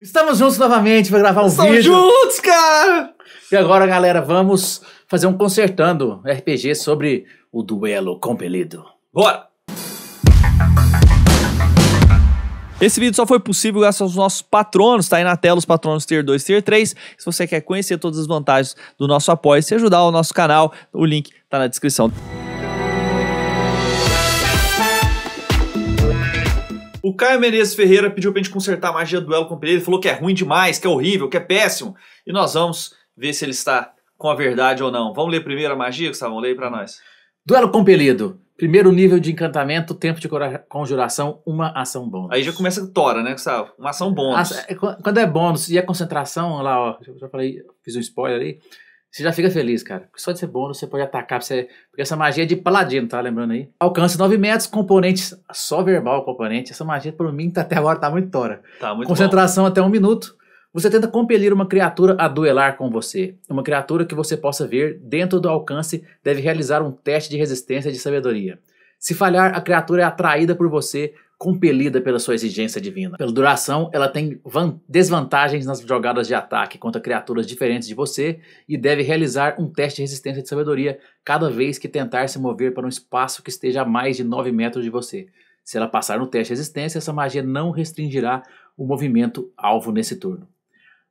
Estamos juntos novamente para gravar um Estamos vídeo. juntos, cara! E agora, galera, vamos fazer um consertando RPG sobre o duelo compelido. Bora! Esse vídeo só foi possível graças aos nossos patronos, tá aí na tela os patronos Tier 2 Tier 3. Se você quer conhecer todas as vantagens do nosso apoio e ajudar o nosso canal, o link tá na descrição. O Caio Menezes Ferreira pediu pra gente consertar a magia do duelo com ele. Ele falou que é ruim demais, que é horrível, que é péssimo. E nós vamos ver se ele está com a verdade ou não. Vamos ler primeiro a magia, Gustavo? Lê aí pra nós. Duelo compelido. Primeiro nível de encantamento, tempo de conjuração, uma ação bônus. Aí já começa a tora, né, Gustavo? Uma ação bônus. É, qu- Quando é bônus e a concentração, lá, ó, já falei, fiz um spoiler aí, você já fica feliz, cara. Só de ser bônus, você pode atacar, você, porque essa magia é de paladino, tá lembrando aí? Alcance 9 metros, componentes só verbal componente. Essa magia, por mim, tá, até agora tá muito tora. Tá muito Concentração até um minuto. Você tenta compelir uma criatura a duelar com você. Uma criatura que você possa ver dentro do alcance deve realizar um teste de resistência de sabedoria. Se falhar, a criatura é atraída por você, compelida pela sua exigência divina. Pela duração, ela tem van- desvantagens nas jogadas de ataque contra criaturas diferentes de você e deve realizar um teste de resistência de sabedoria cada vez que tentar se mover para um espaço que esteja a mais de 9 metros de você. Se ela passar no teste de resistência, essa magia não restringirá o movimento alvo nesse turno.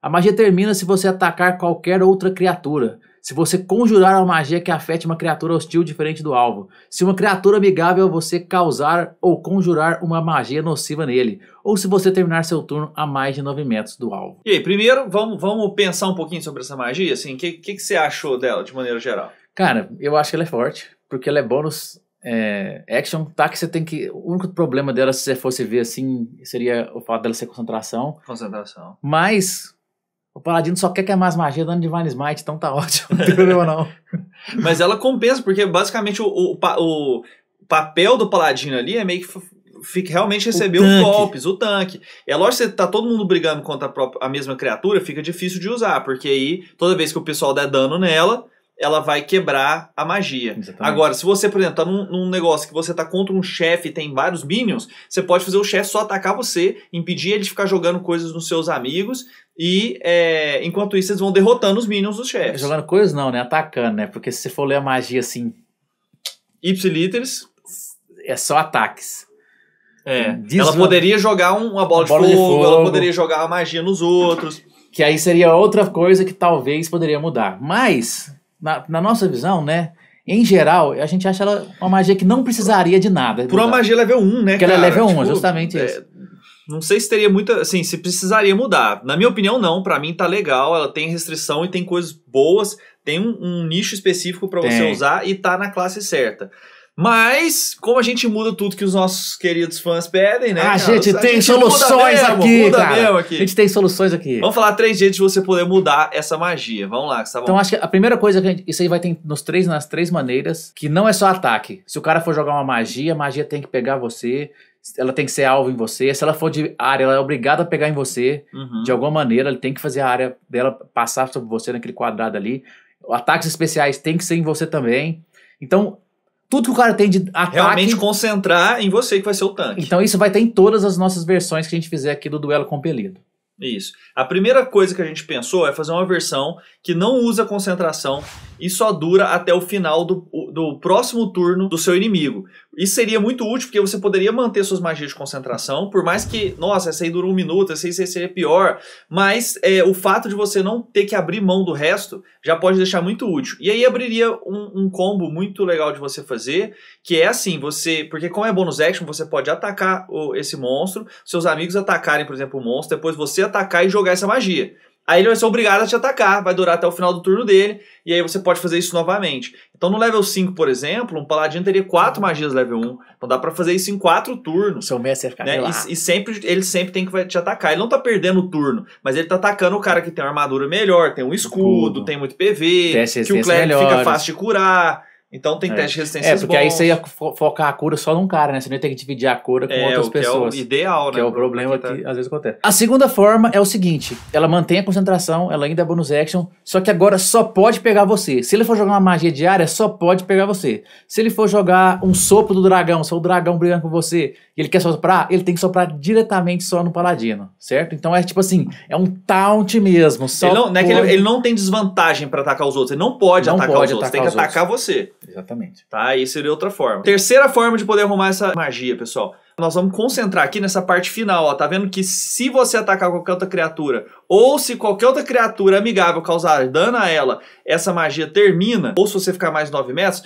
A magia termina se você atacar qualquer outra criatura. Se você conjurar uma magia que afete uma criatura hostil diferente do alvo. Se uma criatura amigável você causar ou conjurar uma magia nociva nele. Ou se você terminar seu turno a mais de 9 metros do alvo. E aí, primeiro, vamos, vamos pensar um pouquinho sobre essa magia, assim, o que, que, que você achou dela, de maneira geral? Cara, eu acho que ela é forte. Porque ela é bônus é, action. Tá que você tem que. O único problema dela, se você fosse ver assim, seria o fato dela ser concentração. Concentração. Mas. O Paladino só quer que é mais magia dando Divine Smite, então tá ótimo, não tem problema não. Mas ela compensa, porque basicamente o, o, o papel do paladino ali é meio que fica, realmente receber os golpes, o tanque. É lógico que você tá todo mundo brigando contra a, própria- a mesma criatura, fica difícil de usar, porque aí toda vez que o pessoal der dano nela, ela vai quebrar a magia. Exatamente. Agora, se você, por exemplo, tá num, num negócio que você tá contra um chefe e tem vários minions, você pode fazer o chefe só atacar você, impedir ele de ficar jogando coisas nos seus amigos, e é, enquanto isso, eles vão derrotando os minions dos chefes. Jogando coisas não, né? Atacando, né? Porque se você for ler a magia assim, Ipsiliteris. é só ataques. É. Ela poderia jogar um- uma bola, Bola de, de fogo, ela fogo. poderia jogar uma magia nos outros. Que aí seria outra coisa que talvez poderia mudar. Mas, na, na nossa visão, né? Em geral, a gente acha ela uma magia que não precisaria de nada. Por uma mudar. magia level 1, né, Porque ela é level 1, Tipo, justamente é, isso. Não sei se teria muita. Assim, se precisaria mudar. Na minha opinião, não. Pra mim tá legal. Ela tem restrição e tem coisas boas. Tem um, um nicho específico pra você usar e tá na classe certa. Mas, como a gente muda tudo que os nossos queridos fãs pedem, né? a cara, gente tem muda soluções mesmo, aqui, cara. mesmo A aqui. gente tem soluções aqui. Vamos falar três jeitos de você poder mudar essa magia. Vamos lá, Gustavo. Então acho que a primeira coisa que a gente, isso aí vai ter nos três, nas três maneiras, que não é só ataque. Se o cara for jogar uma magia, a magia tem que pegar você, ela tem que ser alvo em você. Se ela for de área, ela é obrigada a pegar em você. Uhum. De alguma maneira, ele tem que fazer a área dela passar sobre você naquele quadrado ali. Ataques especiais tem que ser em você também. Então, tudo que o cara tem de ataque. realmente concentrar em você que vai ser o tanque. Então, isso vai ter em todas as nossas versões que a gente fizer aqui do duelo compelido. Isso. A primeira coisa que a gente pensou é fazer uma versão que não usa concentração e só dura até o final do, do próximo turno do seu inimigo. Isso seria muito útil porque você poderia manter suas magias de concentração, por mais que, nossa, essa aí dura um minuto, essa aí seria pior, mas é, o fato de você não ter que abrir mão do resto já pode deixar muito útil. E aí abriria um, um combo muito legal de você fazer, que é assim, você, porque como é bônus action, você pode atacar o- esse monstro, seus amigos atacarem, por exemplo, o monstro, depois você atacar e jogar essa magia. Aí ele vai ser obrigado a te atacar, vai durar até o final do turno dele, e aí você pode fazer isso novamente. Então no level 5, por exemplo, um paladino teria quatro magias level 1. Então dá pra fazer isso em quatro O turnos. seu mestre ficar Né? E, e sempre ele sempre tem que te atacar. Ele não tá perdendo o turno, mas ele tá atacando o cara que tem uma armadura melhor, tem um escudo, Escudo. tem muito PV, de que o resistência clérigo fica melhores. fácil de curar. Então tem É. teste de resistência É, porque aí você ia fo- focar a cura só num cara, né? Você não ia ter que dividir a cura com é, outras que pessoas. é o ideal, Que né? é o problema quem que tá- às vezes acontece. A segunda forma é o seguinte: ela mantém a concentração, ela ainda é bonus action, só que agora só pode pegar você. Se ele for jogar uma magia diária, só pode pegar você. Se ele for jogar um sopro do dragão, se o dragão brigando com você, e ele quer soprar, ele tem que soprar diretamente só no paladino, certo? Então é tipo assim, é um taunt mesmo. Só Ele não, não é ele, ele não tem desvantagem pra atacar os outros, ele não pode Não atacar pode os outros, tem atacar que atacar você. Exatamente. Tá? Aí seria outra forma. Terceira forma de poder arrumar essa magia, pessoal. Nós vamos concentrar aqui nessa parte final, ó. Tá vendo que se você atacar qualquer outra criatura, ou se qualquer outra criatura amigável causar dano a ela, essa magia termina, ou se você ficar mais 9 metros,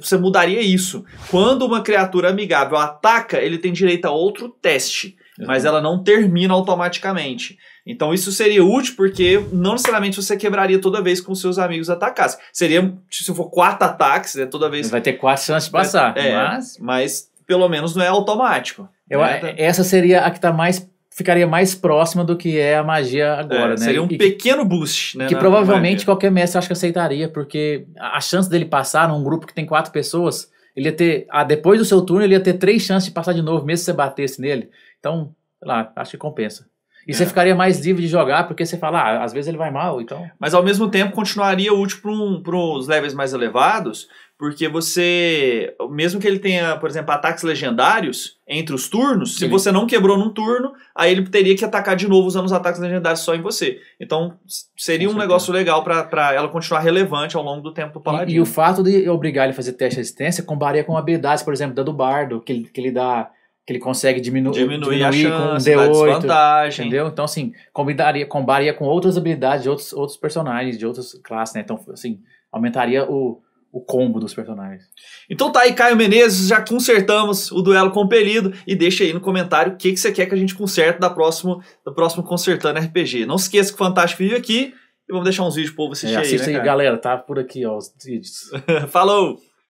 você mudaria isso. Quando uma criatura amigável ataca, ele tem direito a outro teste, mas ela não termina automaticamente. Então isso seria útil porque não necessariamente você quebraria toda vez que os seus amigos atacassem. Seria, se for quatro ataques, né, toda vez vai ter quatro chances de passar, é, mas mas pelo menos não é automático. eu, né? essa seria a que tá mais ficaria mais próxima do que é a magia agora, É, né? Seria um E que- pequeno boost, né? que provavelmente na qualquer mestre acho que aceitaria, porque a a chance dele passar num grupo que tem quatro pessoas, ele ia ter, ah, depois do seu turno, ele ia ter três chances de passar de novo, mesmo se você batesse nele. Então, sei lá, acho que compensa. E É. você ficaria mais livre de jogar, porque você fala, ah, às vezes ele vai mal, então. Mas ao mesmo tempo continuaria útil para os levels mais elevados, porque você, mesmo que ele tenha, por exemplo, ataques legendários entre os turnos, se Ele- você não quebrou num turno, aí ele teria que atacar de novo usando os ataques legendários só em você. Então seria um negócio legal para ela continuar relevante ao longo do tempo do E, paladino. e o fato de obrigar ele a fazer teste de resistência combaria com habilidades, por exemplo, da do bardo, que que ele dá. Que ele consegue diminu Diminuir, a com um chance, dá D8. desvantagem. Entendeu? Então, assim, combinaria, combaria com outras habilidades de outros, outros personagens, de outras classes, né? Então, assim, aumentaria o, o combo dos personagens. Então tá aí, Caio Menezes, já consertamos o duelo compelido e deixa aí no comentário o que, que você quer que a gente conserte da próximo, do próximo Consertando RPG. Não se esqueça que o Fantástico vive aqui e vamos deixar uns vídeos pro povo assistir É, aí, né, aí, galera, tá por aqui, ó, os vídeos. Falou!